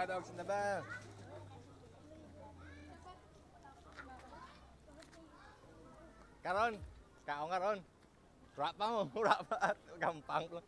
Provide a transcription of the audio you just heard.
Kada og sinaba. Karon, kaon karon. Rap pa mo, rap pa. Gampang ko.